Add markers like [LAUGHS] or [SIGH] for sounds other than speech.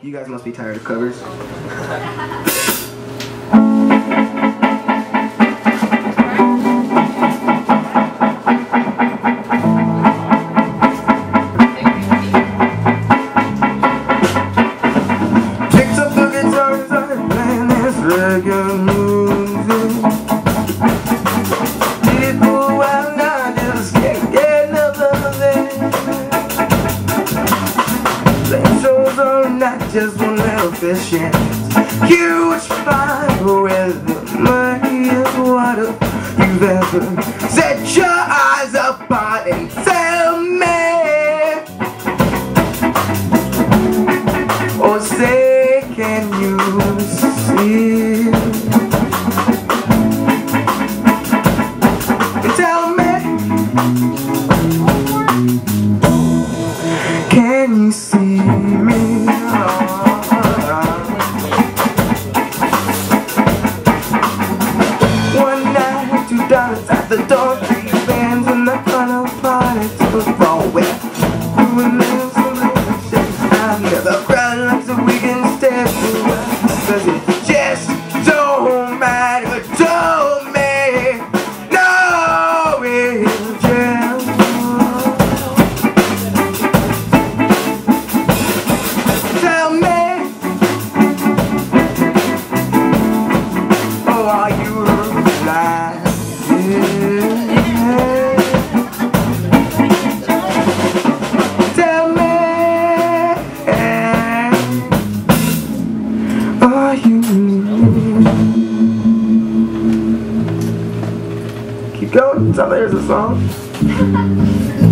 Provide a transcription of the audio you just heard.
You guys must be tired of covers. Picked up the guitar and started playing this reggae just one little fishing. Huge fire with the murkiest water you've ever set your eyes upon and tell me. Or say, can you the door, three bands in the color party to fall with. You and me, some little shit. I never felt like the weekend step Cause it just don't matter to me. No, it's just. Tell me, oh, are you are you? Eh, Keep going. Tell me there's a song. [LAUGHS]